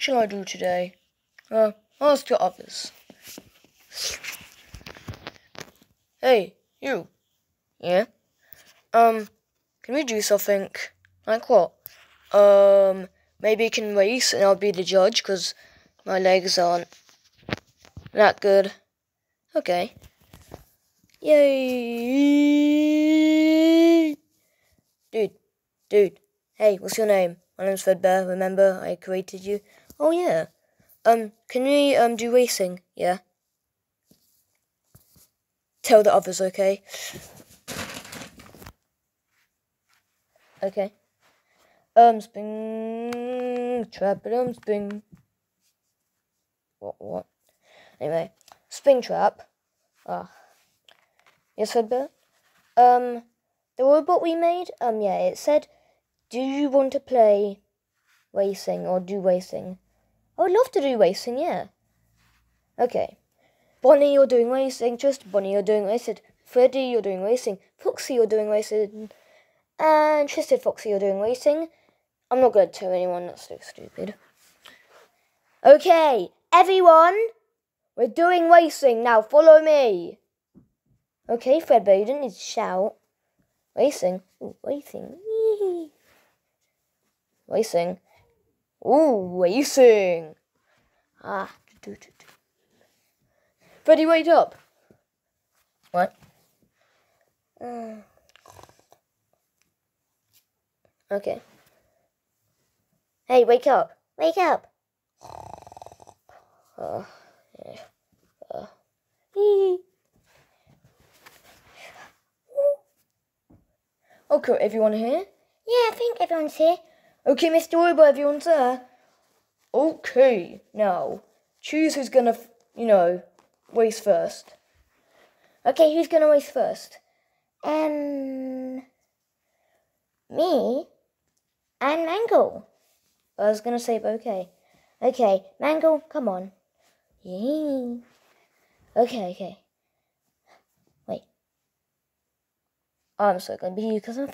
What shall I do today? Uh, ask the others. Hey, you. Yeah? Um, can we do something? Like what? Um, maybe you can race and I'll be the judge because my legs aren't that good. Okay. Yay! Dude, dude, hey, what's your name? My name's Fredbear, remember I created you? Oh yeah. Um, can we, um, do racing? Yeah? Tell the others, okay? Okay. Um, spring, trap, um, spring. What, what? Anyway, Springtrap. Ah. Yes, Fredbear? Um, the robot we made, um, yeah, it said, do you want to play racing or do racing? I would love to do racing, yeah. Okay. Bonnie, you're doing racing. Just Bonnie, you're doing racing. Freddy, you're doing racing. Foxy, you're doing racing. And Twisted Foxy, you're doing racing. I'm not going to tell anyone, that's so stupid. Okay, everyone, we're doing racing. Now follow me. Okay, Fredbear, you didn't need to shout. Racing. Ooh, racing. Racing. Ooh, racing. Ah. Freddy, wait up. What? Uh, okay. Hey, wake up. Wake up. Uh, yeah. Uh, okay, everyone here? Yeah, I think everyone's here. Okay, Mr. Robo, everyone's there. Okay, now, choose who's gonna, you know, race first. Okay, who's gonna race first? Um, me and Mangle. I was gonna say, okay. Okay, Mangle, come on. Yeah. Okay, okay. Wait. I'm so gonna be you because I'm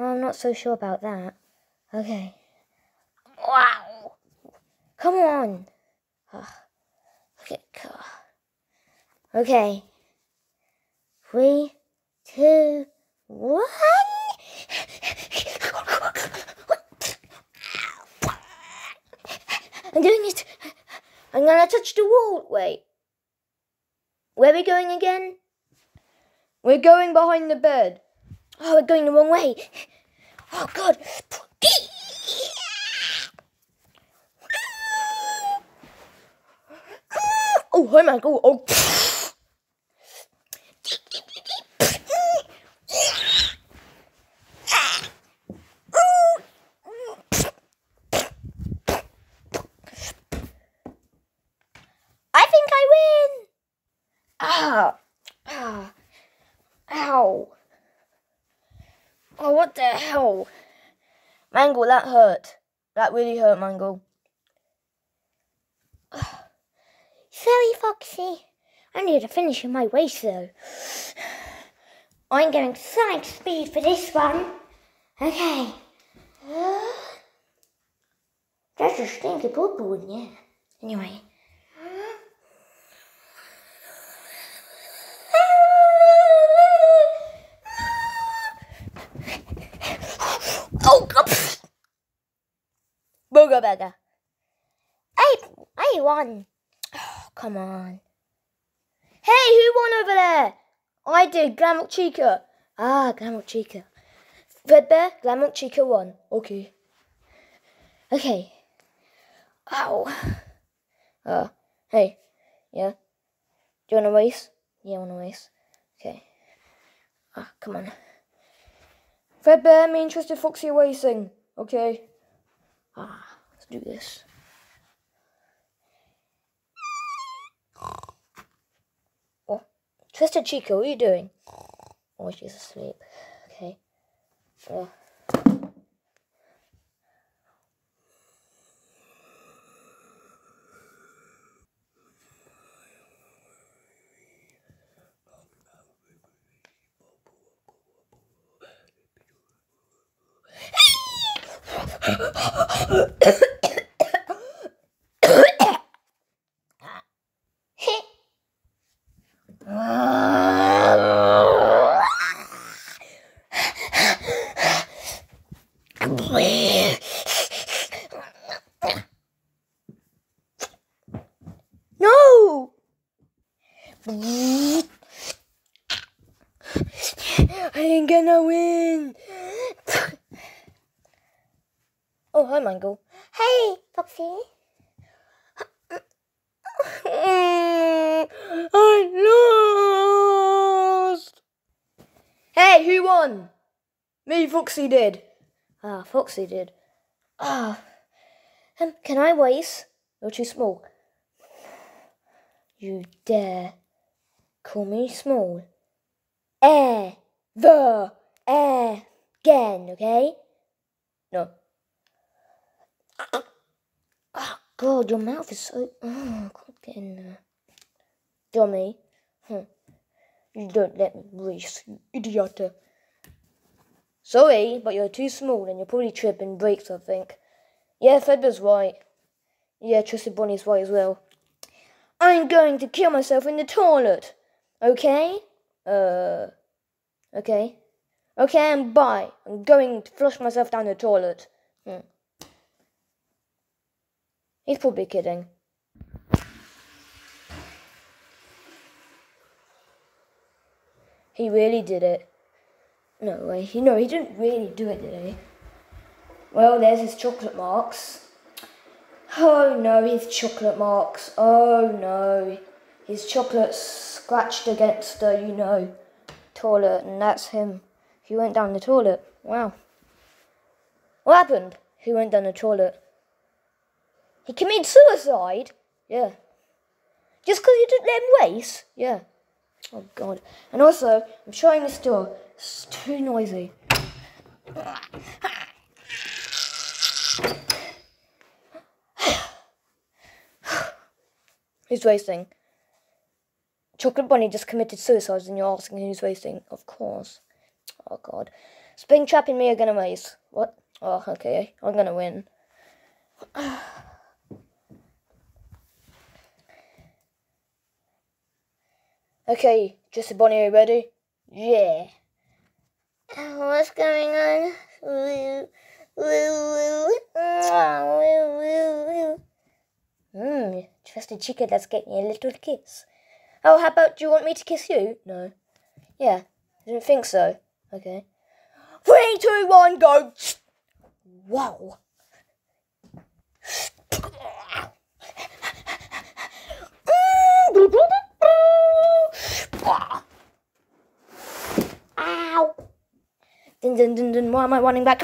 I'm not so sure about that. Okay. Wow. Come on. Okay, car. Okay. Three, two, one. I'm doing it. I'm gonna touch the wall. Wait. Where are we going again? We're going behind the bed. Oh, we're going the wrong way. Oh, God. Oh, oh my God. Oh. I think I win. Ah. Ah. Ow. Oh, what the hell? Mangle, that hurt. That really hurt, Mangle. Sorry, Foxy. I need to finish in my race, though. I'm going sonic speed for this one. Okay. That's a stinky poo poo in there. Anyway. Oh, God. Bugger. I, I won. Oh, come on. Hey, who won over there? I did, Glamrock Chica. Ah, Glamrock Chica. Fredbear, Glamrock Chica won. Okay. Okay. Ow. Uh, hey. Yeah? Do you want to race? Yeah, I want to race. Okay. Ah, come on. Red Fredbear, me Twisted Foxy racing. Okay. Ah, do this. Oh, Twisted Chica, what are you doing? Oh, she's asleep. Okay. Uh. No! I ain't gonna win. oh, hi, Mangle. Hey, Foxy. Mm, I lost. Hey, who won? Me, Foxy did. Ah, Foxy did. Ah, um, can I race? You're too small. You dare call me small? Air, the, air, again, okay? No. Oh, God, your mouth is so. Oh, God, get in there. Dummy. Huh. You don't let me race, you idiot. Sorry, but you're too small and you'll probably trip and break something. Yeah, Fredbear's right. Yeah, Twisted Bonnie's right as well. I'm going to kill myself in the toilet. Okay? Uh. Okay. Okay, and bye. I'm going to flush myself down the toilet. Hmm. He's probably kidding. He really did it. No way. He no, he didn't really do it, did he? Well, there's his chocolate marks. Oh no, his chocolate marks. Oh no. His chocolate scratched against the, you know, toilet, and that's him. He went down the toilet. Wow. What happened? He went down the toilet. He committed suicide? Yeah. Just because you didn't let him race? Yeah. Oh god. And also, I'm shutting this door. It's too noisy. Who's racing? Chocolate Bunny just committed suicide and you're asking who's racing? Of course. Oh god. Springtrap and me are gonna race. What? Oh, okay. I'm gonna win. okay, Jesse Bonnie, are you ready? Yeah. Oh, what's going on? Woo, woo, woo. Mmm, trusted chicken, let's get me a little kiss. Oh, how about, do you want me to kiss you? No. Yeah, I didn't think so. Okay. Three, two, one, go! Wow. Ow. Dun, dun, dun, dun. Why am I running back?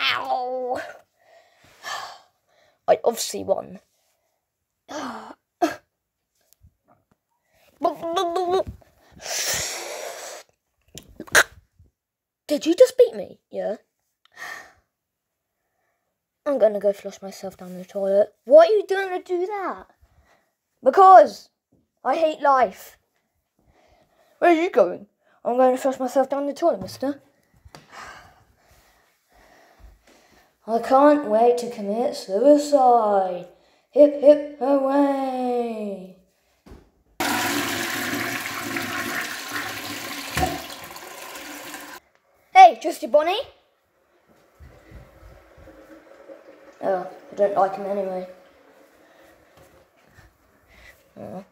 Ow. I obviously won. Did you just beat me? Yeah. I'm gonna go flush myself down the toilet. What are you doing to do that? Because I hate life. Where are you going? I'm going to flush myself down the toilet, mister. I can't wait to commit suicide. Hip hip hooray! Hey, Twisted Bonnie. Oh, I don't like him anyway. Oh.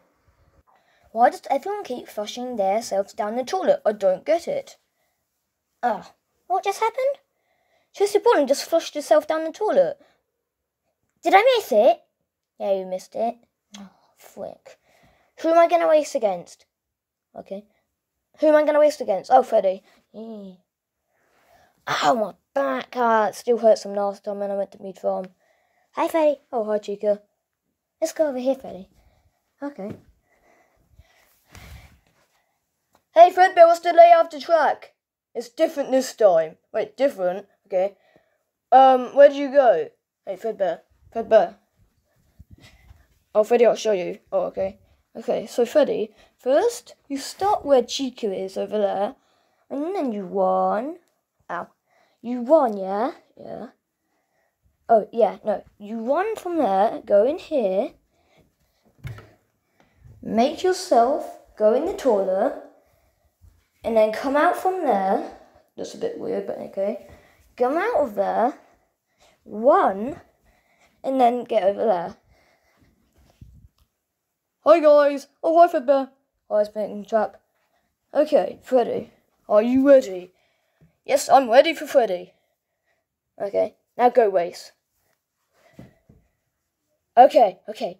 Why does everyone keep flushing themselves down the toilet? I don't get it. Oh, what just happened? Twisted Bonnie just flushed herself down the toilet. Did I miss it? Yeah, you missed it. Oh, frick. Who am I going to race against? Okay. Who am I going to race against? Oh, Freddy. Yeah. Ow, my back. Ah, it still hurts from last time when I went to meet farm. Hi, Freddy. Oh, hi, Chica. Let's go over here, Freddy. Okay. Hey, Fredbear, what's the layout of the track? It's different this time. Wait, different? Okay. Um, where did you go? Hey, Fredbear. Fredbear. Oh, Freddy, I'll show you. Oh, okay. Okay, so Freddy, first you start where Chica is over there, and then you run. Ow. You run, yeah? Yeah. Oh, yeah, no. You run from there, go in here, make yourself go in the toilet, and then come out from there. That's a bit weird, but okay. Come out of there, run, and then get over there. Hi guys! Oh hi Fredbear! Hi Spinning Trap. Okay, Freddy, are you ready? Yes, I'm ready for Freddy. Okay, now go race. Okay, okay.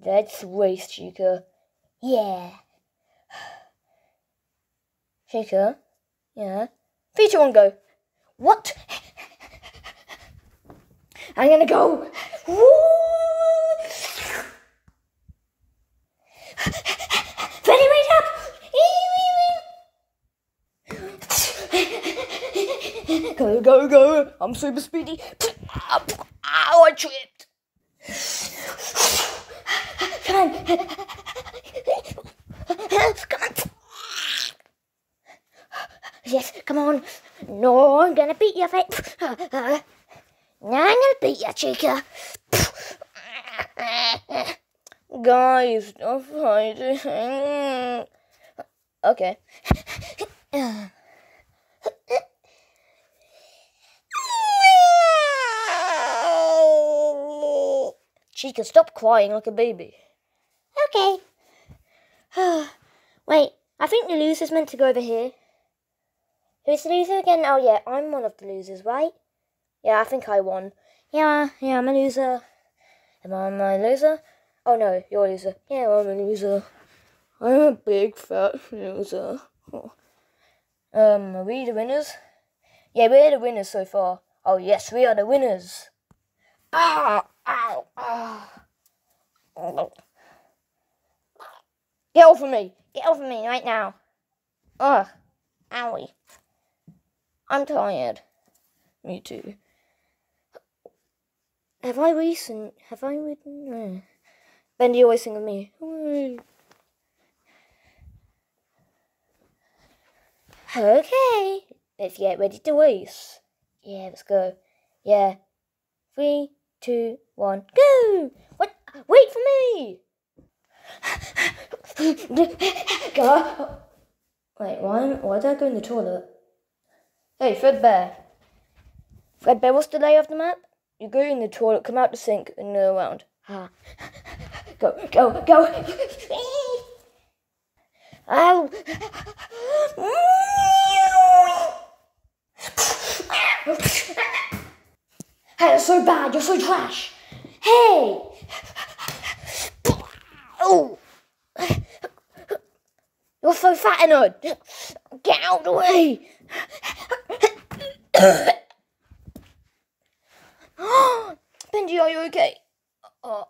Let's race, Chica. Yeah. Chica? Yeah? Three, two, one, go. What? I'm gonna go. Woo! Freddy, wait up! Go, go. I'm super speedy. Ow, I tripped. Come on. Come on. Yes, come on. No, I'm gonna beat you, Freddy. Now I'm gonna beat you, Chica. Guys, stop fighting. Okay. Chica, stop crying like a baby. Okay. Wait, I think the loser's meant to go over here. Who's the loser again? Oh yeah, I'm one of the losers, right? Yeah, I think I won. Yeah, yeah, I'm a loser. Am I a loser? Oh no, you're a loser. Yeah, I'm a loser. I'm a big fat loser. Um, are we the winners? Yeah, we're the winners so far. Oh yes, we are the winners. Ah, ow, ah. Get off of me! Get off of me right now. Ugh, Owie. I'm tired. Me too. Have I recent? Have I written? Uh, Bendy always sing with me. Okay. Let's get ready to race. Yeah, let's go. Yeah. Three, two, one, go! What? Wait for me! go. Wait, why, why did I go in the toilet? Hey, Fredbear. Fredbear, what's the lay of the map? You go in the toilet, come out the sink, and go around. Ah. Go, go, go! Ow. Hey, that's so bad. You're so trash. Hey. Oh. You're so fat and odd. Get out of the way. Bendy, are you okay? Oh,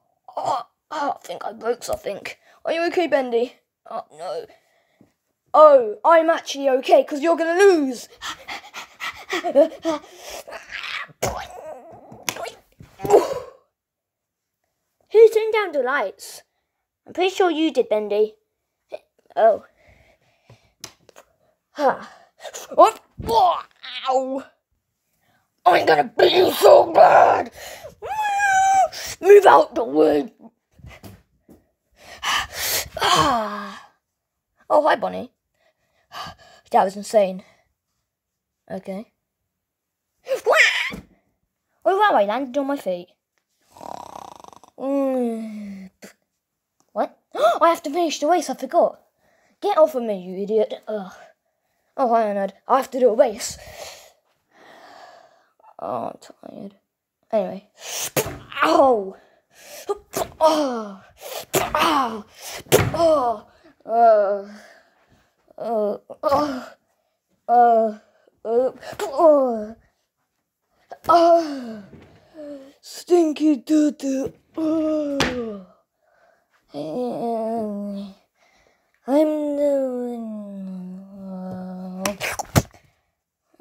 I think I broke something. Are you okay, Bendy? Oh, no. Oh, I'm actually okay because you're going to lose. Who turned down the lights? I'm pretty sure you did, Bendy. Oh. Ha. Oh, oh, ow. I'm gonna beat you so bad. Move out the way. Ah. Oh, hi, Bonnie. That was insane. Okay. Oh, wow, I landed on my feet. Mm. What? I have to finish the race, I forgot. Get off of me, you idiot. Ugh. Oh, hi, Ned. I have to do a race. Oh, I'm tired. Anyway. Ow! Oh! Oh! Uh, uh, uh, uh, stinky doo doo. And I'm doing.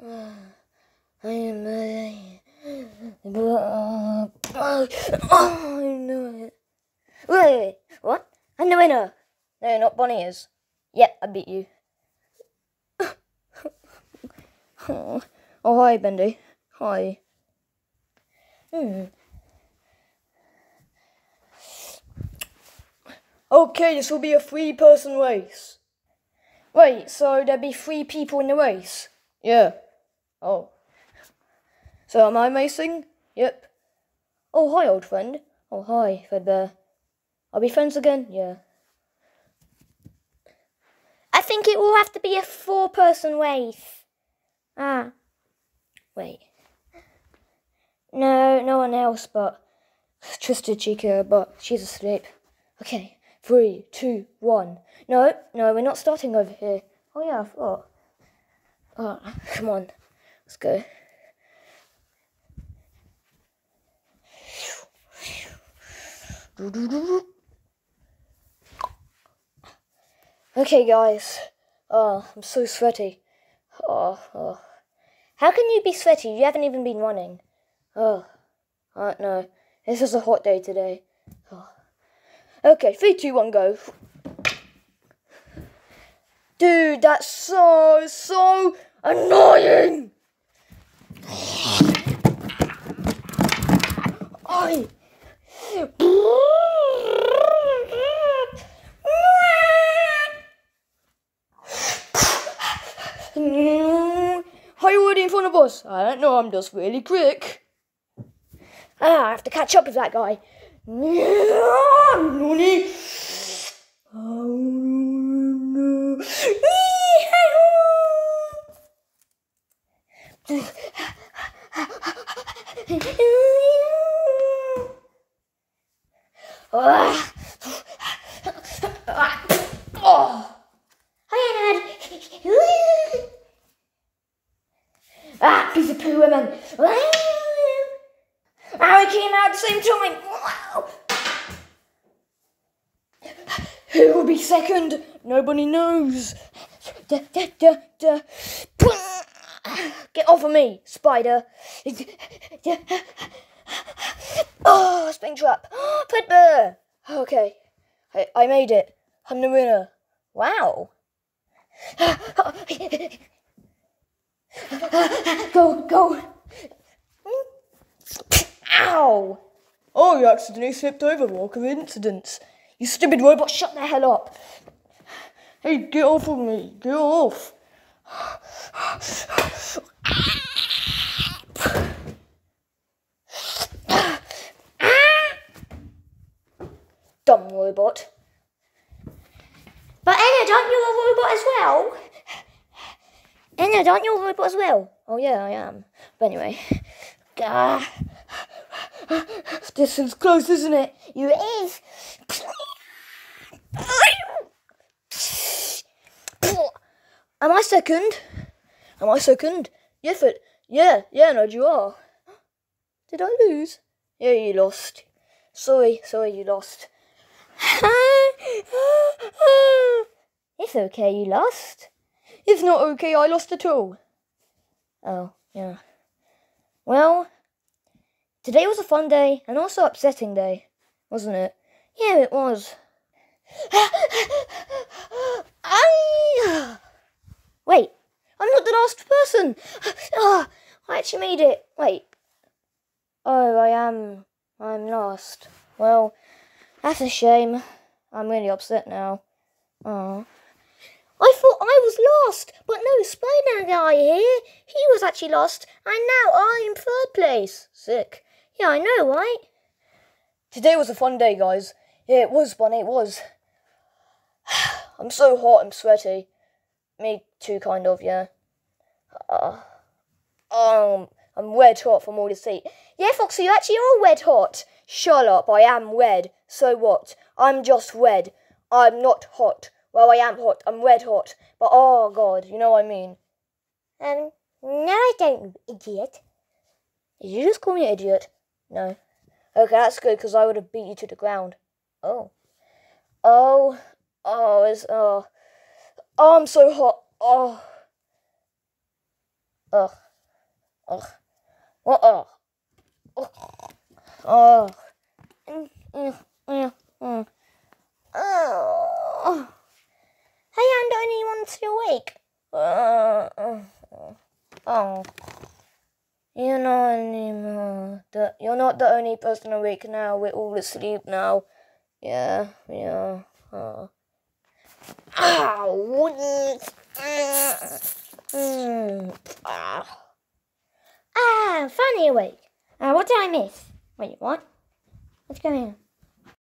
Uh, I am. Uh, oh, I. Wait, wait, what? I'm the winner. No, not Bonnie is. Yep, I beat you. oh, hi, Bendy. Hi. Hmm. Okay, this will be a three person race. Wait, so there'll be three people in the race? Yeah. Oh. So am I racing? Yep. Oh, hi, old friend. Oh, hi, Fredbear. Are we friends again? Yeah. I think it will have to be a four person race. Ah. Wait. No, no one else but Twisted Chica, but she's asleep. Okay, three, two, one. No, no, we're not starting over here. Oh yeah, I thought. Oh, come on, let's go. Okay, guys. Oh, I'm so sweaty. Oh, oh. How can you be sweaty? You haven't even been running. Oh, uh, know. This is a hot day today. Okay, three, two, one, go. Dude, that's so, so annoying! I. Are you already in front of us? I don't know, I'm just really quick. Ah, I have to catch up with that guy. Nani? Oh. Oh. Hi, Ned. Ah, piece of poo women. Ah, we came out at the same time. Who will be second? Nobody knows. Da, da, da, da. Get off of me, spider. Oh, Springtrap. Putbear. Okay, I, I made it. I'm the winner. Wow. go, go. Ow! Oh, you accidentally slipped over Walk of Incidents. You stupid robot, shut the hell up. Hey, get off of me. Get off. Dumb robot. But Ennard, aren't you a robot as well? Ennard, aren't you a robot as well? Oh, yeah, I am. But anyway. Ah. This is close, isn't it? You is. Am I second? Am I second? Yes, it. Yeah, yeah, no, you are. Did I lose? Yeah, you lost. Sorry, sorry, you lost. it's okay, you lost. It's not okay, I lost at all. Oh, yeah. Well, today was a fun day and also upsetting day, wasn't it? Yeah, it was. Wait, I'm not the last person. Oh, I actually made it. Wait. Oh, I am. I'm lost. Well, that's a shame. I'm really upset now. Oh. I thought I was lost, but no, Spider Guy here. He was actually lost, and now I'm third place. Sick. Yeah, I know, right? Today was a fun day, guys. Yeah, it was, Bunny, it was. I'm so hot and sweaty. Me too, kind of, yeah. Uh, um, I'm red hot from all this heat. Yeah, Foxy, you actually are red hot. Shut up, I am red. So what? I'm just red. I'm not hot. Well, I am hot. I'm red hot. But oh god, you know what I mean. Um, no, I don't, idiot. Did you just call me an idiot? No. Okay, that's good because I would have beat you to the ground. Oh. Oh. Oh, it's oh. Oh, I'm so hot. Oh. Ugh. Ugh. What? Oh. Mm. Oh. Oh. Hey, I'm the only one still awake. Uh, uh, oh. You're not anymore. The, you're not the only person awake now. We're all asleep now. Yeah, yeah. Oh. Ow! Mm. Ah. Ah, finally awake. Uh, what did I miss? Wait, what? What's going on?